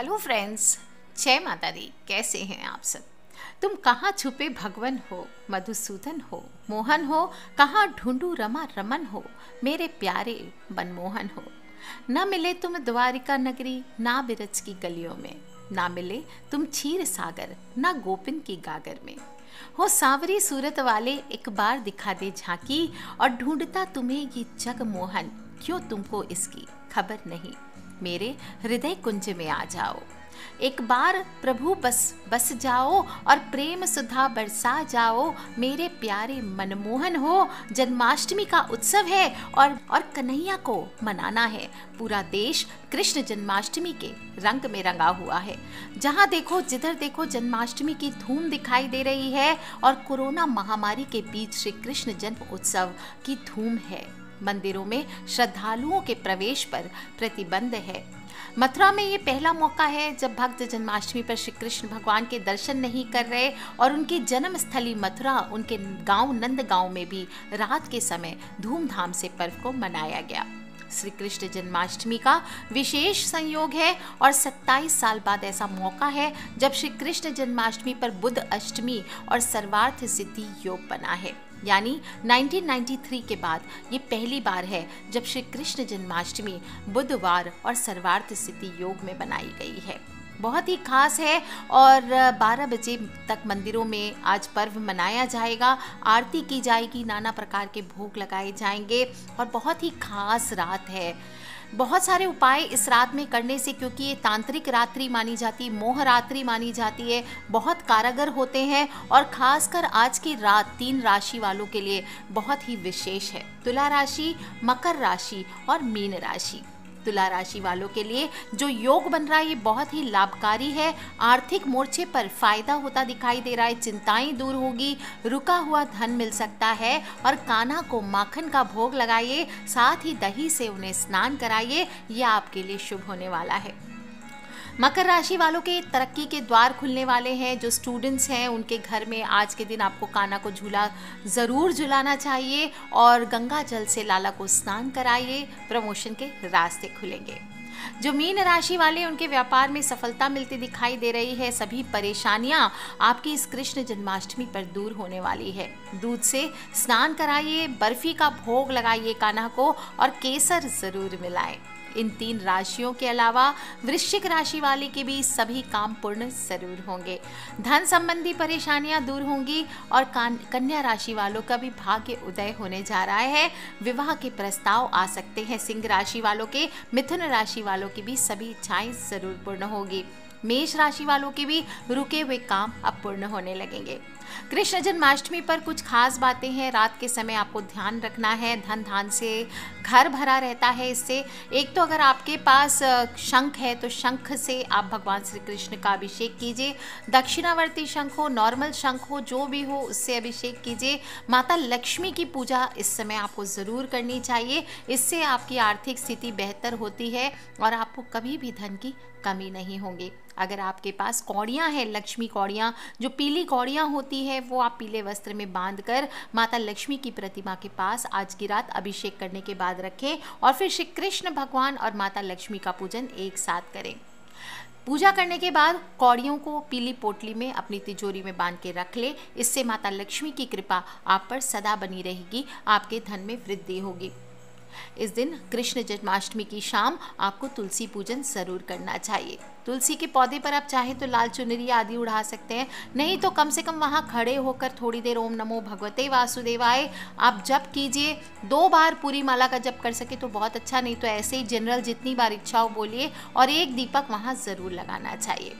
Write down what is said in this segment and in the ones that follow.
Hello friends, जय माता दी कैसे हैं आप सब? तुम कहाँ छुपे भगवन हो, मधुसूदन हो, मोहन हो, कहाँ ढूंढू रमा रमन हो, मेरे प्यारे मनमोहन हो? न मिले तुम द्वारिका नगरी, ना बिरज की गलियों में, ना मिले तुम क्षीर सागर, ना गोपिन की गागर में। हो सांवरी सूरत वाले, एक बार दिखा दे झांकी, और ढूंढता तुम्हें ये जग मोहन क्यों तुमको इसकी खबर नहीं? मेरे हृदय कुंज में आ जाओ। एक बार प्रभु बस बस जाओ और प्रेम सुधा बरसा जाओ। मेरे प्यारे मनमोहन हो, जन्माष्टमी का उत्सव है और और कन्हैया को मनाना है। पूरा देश कृष्ण जन्माष्टमी के रंग में रंगा हुआ है। जहाँ देखो, जिधर देखो जन्माष्टमी की धूम दिखाई दे रही है और कोरोना महामारी के बीच श्री कृष्ण जन्म उत्सव की धूम है। मंदिरों में श्रद्धालुओं के प्रवेश पर प्रतिबंध है। मथुरा में ये पहला मौका है जब भक्त जन्माष्टमी पर श्री कृष्ण भगवान के दर्शन नहीं कर रहे और उनकी जन्म स्थली मथुरा, उनके गाँव नंद गाँव में भी रात के समय धूमधाम से पर्व को मनाया गया। श्री कृष्ण जन्माष्टमी का विशेष संयोग है और 27 साल बाद ऐसा मौका है जब श्री कृष्ण जन्माष्टमी पर बुद्ध अष्टमी और सर्वार्थ सिद्धि योग बना है। यानी 1993 के बाद ये पहली बार है जब श्री कृष्ण जन्माष्टमी बुधवार और सर्वार्थ सिद्धि योग में बनाई गई है। बहुत ही खास है और 12 बजे तक मंदिरों में आज पर्व मनाया जाएगा। आरती की जाएगी, नाना प्रकार के भोग लगाए जाएँगे और बहुत ही खास रात है। बहुत सारे उपाय इस रात में करने से क्योंकि ये तांत्रिक रात्रि मानी जाती, मोह रात्रि मानी जाती है, बहुत कारगर होते हैं और खासकर आज की रात तीन राशि वालों के लिए बहुत ही विशेष है। तुला राशि, मकर राशि और मीन राशि। तुला राशि वालों के लिए जो योग बन रहा है, ये बहुत ही लाभकारी है। आर्थिक मोर्चे पर फ़ायदा होता दिखाई दे रहा है, चिंताएँ दूर होगी, रुका हुआ धन मिल सकता है और काना को माखन का भोग लगाइए, साथ ही दही से उन्हें स्नान कराइए यह आपके लिए शुभ होने वाला है। मकर राशि वालों के तरक्की के द्वार खुलने वाले हैं। जो स्टूडेंट्स हैं, उनके घर में आज के दिन आपको काना को झूला ज़रूर झुलाना चाहिए और गंगा जल से लाला को स्नान कराइए। प्रमोशन के रास्ते खुलेंगे। जो मीन राशि वाले, उनके व्यापार में सफलता मिलती दिखाई दे रही है। सभी परेशानियाँ आपकी इस कृष्ण जन्माष्टमी पर दूर होने वाली है। दूध से स्नान कराइए, बर्फ़ी का भोग लगाइए कान्हा को और केसर ज़रूर मिलाएँ। इन तीन राशियों के अलावा वृश्चिक राशि वाले के भी सभी काम पूर्ण ज़रूर होंगे। धन संबंधी परेशानियाँ दूर होंगी और कन्या राशि वालों का भी भाग्य उदय होने जा रहा है। विवाह के प्रस्ताव आ सकते हैं। सिंह राशि वालों के, मिथुन राशि वालों की भी सभी इच्छाएँ ज़रूर पूर्ण होगी। मेष राशि वालों के भी रुके हुए काम अब पूर्ण होने लगेंगे। कृष्ण जन्माष्टमी पर कुछ खास बातें हैं। रात के समय आपको ध्यान रखना है। धन धान से घर भरा रहता है इससे। एक तो अगर आपके पास शंख है तो शंख से आप भगवान श्री कृष्ण का अभिषेक कीजिए। दक्षिणावर्ती शंख हो, नॉर्मल शंख हो, जो भी हो, उससे अभिषेक कीजिए। माता लक्ष्मी की पूजा इस समय आपको ज़रूर करनी चाहिए। इससे आपकी आर्थिक स्थिति बेहतर होती है और आपको कभी भी धन की कमी नहीं होगी। अगर आपके पास कौड़ियाँ हैं, लक्ष्मी कौड़ियाँ, जो पीली कौड़ियाँ होती है, वो आप पीले वस्त्र में बाँध कर माता लक्ष्मी की प्रतिमा के पास आज की रात अभिषेक करने के बाद रखें और फिर श्री कृष्ण भगवान और माता लक्ष्मी का पूजन एक साथ करें। पूजा करने के बाद कौड़ियों को पीली पोटली में अपनी तिजोरी में बाँध के रख ले। इससे माता लक्ष्मी की कृपा आप पर सदा बनी रहेगी, आपके धन में वृद्धि होगी। इस दिन कृष्ण जन्माष्टमी की शाम आपको तुलसी पूजन ज़रूर करना चाहिए। तुलसी के पौधे पर आप चाहे तो लाल चुनरी आदि उड़ा सकते हैं, नहीं तो कम से कम वहाँ खड़े होकर थोड़ी देर ओम नमो भगवते वासुदेवाय, आप जप कीजिए। दो बार पूरी माला का जप कर सके तो बहुत अच्छा नहीं तो ऐसे ही जनरल जितनी बार इच्छा हो बोलिए और एक दीपक वहाँ ज़रूर लगाना चाहिए।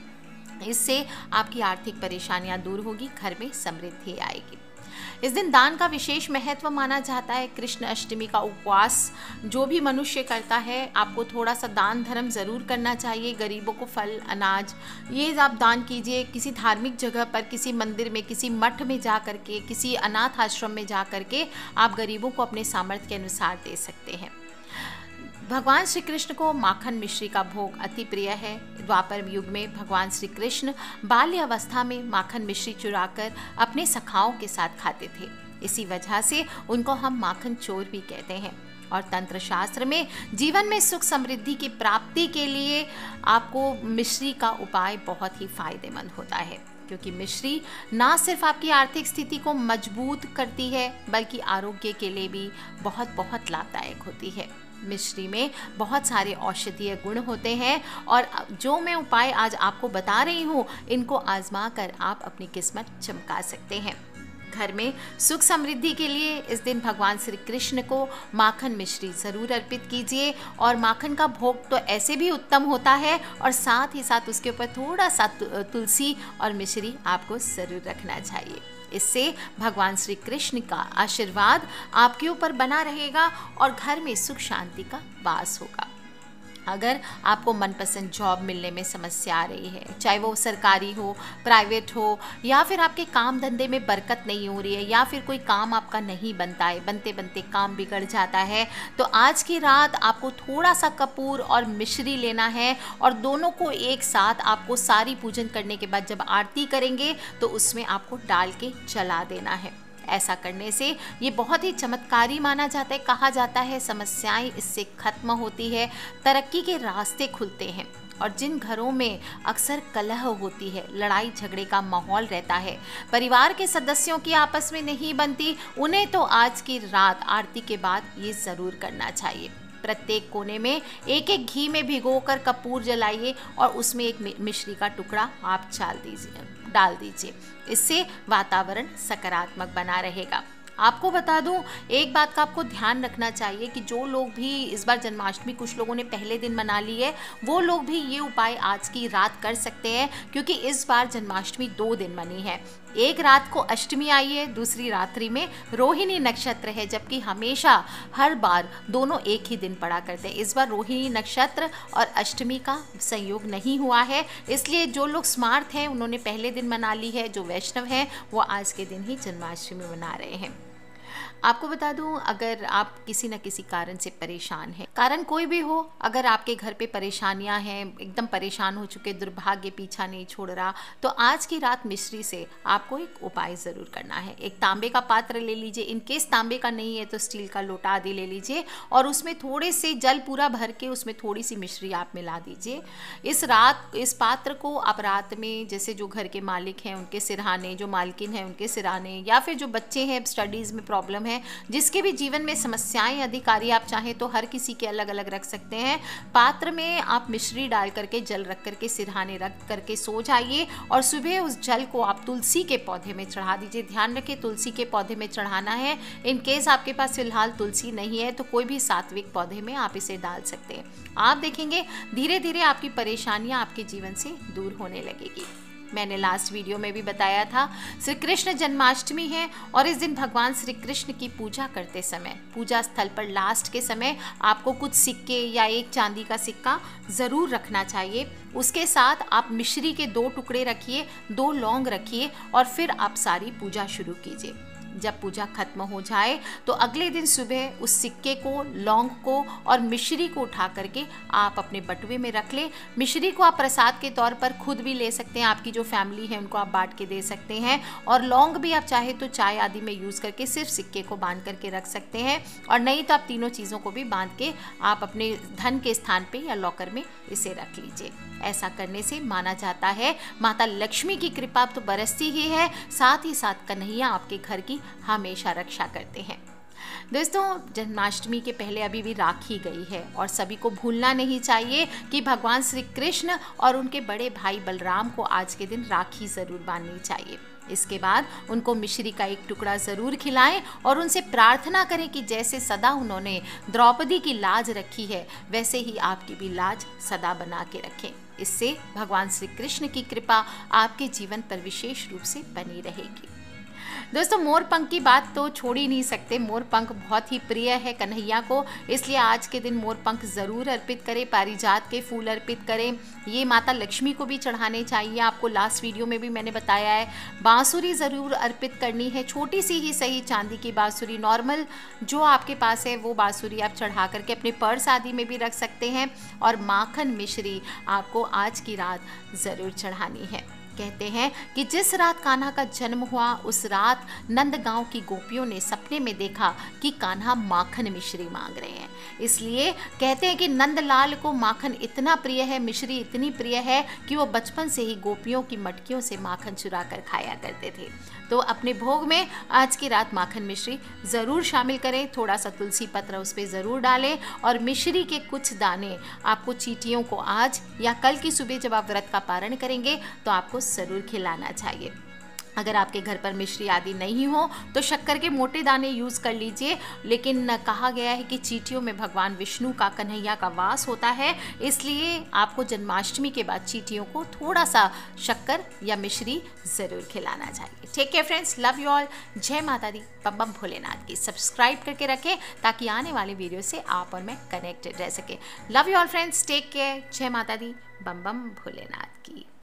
इससे आपकी आर्थिक परेशानियाँ दूर होगी, घर में समृद्धि आएगी। इस दिन दान का विशेष महत्व माना जाता है। कृष्ण अष्टमी का उपवास जो भी मनुष्य करता है, आपको थोड़ा सा दान धर्म ज़रूर करना चाहिए। गरीबों को फल, अनाज, ये आप दान कीजिए। किसी धार्मिक जगह पर, किसी मंदिर में, किसी मठ में जा करके, किसी अनाथ आश्रम में जा करके आप गरीबों को अपने सामर्थ्य के अनुसार दे सकते हैं। भगवान श्री कृष्ण को माखन मिश्री का भोग अति प्रिय है। द्वापर युग में भगवान श्री कृष्ण बाल्य अवस्था में माखन मिश्री चुराकर अपने सखाओं के साथ खाते थे। इसी वजह से उनको हम माखन चोर भी कहते हैं। और तंत्र शास्त्र में जीवन में सुख समृद्धि की प्राप्ति के लिए आपको मिश्री का उपाय बहुत ही फ़ायदेमंद होता है। क्योंकि मिश्री ना सिर्फ़ आपकी आर्थिक स्थिति को मज़बूत करती है, बल्कि आरोग्य के लिए भी बहुत बहुत लाभदायक होती है। मिश्री में बहुत सारे औषधीय गुण होते हैं और जो मैं उपाय आज आपको बता रही हूँ, इनको आजमा कर आप अपनी किस्मत चमका सकते हैं। घर में सुख समृद्धि के लिए इस दिन भगवान श्री कृष्ण को माखन मिश्री ज़रूर अर्पित कीजिए और माखन का भोग तो ऐसे भी उत्तम होता है और साथ ही साथ उसके ऊपर थोड़ा सा तुलसी और मिश्री आपको ज़रूर रखना चाहिए। इससे भगवान श्री कृष्ण का आशीर्वाद आपके ऊपर बना रहेगा और घर में सुख शांति का वास होगा। अगर आपको मनपसंद जॉब मिलने में समस्या आ रही है, चाहे वो सरकारी हो प्राइवेट हो, या फिर आपके काम धंधे में बरकत नहीं हो रही है, या फिर कोई काम आपका नहीं बनता है बनते बनते काम बिगड़ जाता है तो आज की रात आपको थोड़ा सा कपूर और मिश्री लेना है और दोनों को एक साथ आपको सारी पूजन करने के बाद जब आरती करेंगे तो उसमें आपको डाल के चला देना है। ऐसा करने से ये बहुत ही चमत्कारी माना जाता है, कहा जाता है। समस्याएँ इससे खत्म होती है, तरक्की के रास्ते खुलते हैं और जिन घरों में अक्सर कलह होती है, लड़ाई झगड़े का माहौल रहता है, परिवार के सदस्यों की आपस में नहीं बनती, उन्हें तो आज की रात आरती के बाद ये ज़रूर करना चाहिए। प्रत्येक कोने में एक एक घी में भिगोकर कपूर जलाइए और उसमें एक मिश्री का टुकड़ा आप चाल दीजिए। डाल दीजिए। इससे वातावरण सकारात्मक बना रहेगा। आपको बता दूँ, एक बात का आपको ध्यान रखना चाहिए कि जो लोग भी इस बार जन्माष्टमी कुछ लोगों ने पहले दिन मना ली है, वो लोग भी ये उपाय आज की रात कर सकते हैं, क्योंकि इस बार जन्माष्टमी दो दिन मनी है। एक रात को अष्टमी आई है, दूसरी रात्रि में रोहिणी नक्षत्र है, जबकि हमेशा हर बार दोनों एक ही दिन पड़ा करते हैं। इस बार रोहिणी नक्षत्र और अष्टमी का संयोग नहीं हुआ है, इसलिए जो लोग स्मार्ट हैं, उन्होंने पहले दिन मना ली है, जो वैष्णव हैं, वो आज के दिन ही जन्माष्टमी मना रहे हैं। आपको बता दूँ, अगर आप किसी न किसी कारण से परेशान हैं, कारण कोई भी हो, अगर आपके घर पे परेशानियाँ हैं, एकदम परेशान हो चुके, दुर्भाग्य पीछा नहीं छोड़ रहा तो आज की रात मिश्री से आपको एक उपाय ज़रूर करना है। एक तांबे का पात्र ले लीजिए। इनकेस तांबे का नहीं है तो स्टील का लोटा आदि ले लीजिए और उसमें थोड़े से जल पूरा भर के उसमें थोड़ी सी मिश्री आप मिला दीजिए। इस रात, इस पात्र को आप रात में, जैसे जो घर के मालिक हैं, उनके सिरहाने, जो मालकिन हैं, उनके सिरहाने, या फिर जो बच्चे हैं स्टडीज़ में प्रॉब्लम है। जिसके भी जीवन में समस्याएँ अधिकारी, आप चाहें तो हर किसी के अलग अलग रख सकते हैं। पात्र में आप मिश्री डाल करके, जल रख करके, सिरहाने रख करके सो जाइए और सुबह उस जल को आप तुलसी के पौधे में चढ़ा दीजिए। ध्यान रखें, तुलसी के पौधे में चढ़ाना है। इन केस आपके पास फ़िलहाल तुलसी नहीं है तो कोई भी सात्विक पौधे में आप इसे डाल सकते हैं। आप देखेंगे धीरे धीरे आपकी परेशानियाँ आपके जीवन से दूर होने लगेगी। मैंने लास्ट वीडियो में भी बताया था श्री कृष्ण जन्माष्टमी है और इस दिन भगवान श्री कृष्ण की पूजा करते समय, पूजा स्थल पर लास्ट के समय आपको कुछ सिक्के या एक चांदी का सिक्का ज़रूर रखना चाहिए। उसके साथ आप मिश्री के दो टुकड़े रखिए, दो लौंग रखिए और फिर आप सारी पूजा शुरू कीजिए। जब पूजा खत्म हो जाए तो अगले दिन सुबह उस सिक्के को, लौंग को और मिश्री को उठा करके आप अपने बटुए में रख लें। मिश्री को आप प्रसाद के तौर पर खुद भी ले सकते हैं। आपकी जो फैमिली है, उनको आप बांट के दे सकते हैं। और लौंग भी आप चाहे तो चाय आदि में यूज़ करके सिर्फ़ सिक्के को बाँध करके रख सकते हैं। और नहीं तो आप तीनों चीज़ों को भी बाँध के आप अपने धन के स्थान पर या लॉकर में इसे रख लीजिए। ऐसा करने से माना जाता है, माता लक्ष्मी की कृपा तो बरसती ही है, साथ ही साथ कन्हैया आपके घर की हमेशा रक्षा करते हैं। दोस्तों, जन्माष्टमी के पहले अभी भी राखी गई है और सभी को भूलना नहीं चाहिए कि भगवान श्री कृष्ण और उनके बड़े भाई बलराम को आज के दिन राखी ज़रूर बांधनी चाहिए। इसके बाद उनको मिश्री का एक टुकड़ा ज़रूर खिलाएँ और उनसे प्रार्थना करें कि जैसे सदा उन्होंने द्रौपदी की लाज रखी है, वैसे ही आपकी भी लाज सदा बना के रखें। इससे भगवान श्री कृष्ण की कृपा आपके जीवन पर विशेष रूप से बनी रहेगी। दोस्तों, मोर पंख की बात तो छोड़ ही नहीं सकते। मोर पंख बहुत ही प्रिय है कन्हैया को। इसलिए आज के दिन मोर पंख ज़रूर अर्पित करें, पारिजात के फूल अर्पित करें। ये माता लक्ष्मी को भी चढ़ाने चाहिए। आपको लास्ट वीडियो में भी मैंने बताया है। बांसुरी ज़रूर अर्पित करनी है। छोटी सी ही सही चांदी की बांसुरी नॉर्मल जो आपके पास है, वो बांसुरी आप चढ़ा करके अपने पर्स आदि में भी रख सकते हैं। और माखन मिश्री आपको आज की रात ज़रूर चढ़ानी है। कहते हैं कि जिस रात कान्हा का जन्म हुआ, उस रात नंद गाँव की गोपियों ने सपने में देखा कि कान्हा माखन मिश्री मांग रहे हैं। इसलिए कहते हैं कि नंदलाल को माखन इतना प्रिय है, मिश्री इतनी प्रिय है कि वो बचपन से ही गोपियों की मटकियों से माखन चुरा कर खाया करते थे। तो अपने भोग में आज की रात माखन मिश्री ज़रूर शामिल करें थोड़ा सा तुलसी पत्र उस पर ज़रूर डालें और मिश्री के कुछ दाने, आपको चीटियों को आज या कल की सुबह जब आप व्रत का पारण करेंगे तो आपको ज़रूर खिलाना चाहिए। अगर आपके घर पर मिश्री आदि नहीं हो तो शक्कर के मोटे दाने यूज़ कर लीजिए। लेकिन कहा गया है कि चीटियों में भगवान विष्णु का कन्हैया का वास होता है। इसलिए आपको जन्माष्टमी के बाद चीटियों को थोड़ा सा शक्कर या मिश्री ज़रूर खिलाना चाहिए। ठीक है फ्रेंड्स लव यू ऑल जय माता दी। बम भोलेनाथ की। सब्सक्राइब करके रखें, ताकि आने वाले वीडियो से आप और मैं कनेक्टेड रह सके। Love you all friends take care जय माता दी। बम बम भोलेनाथ की।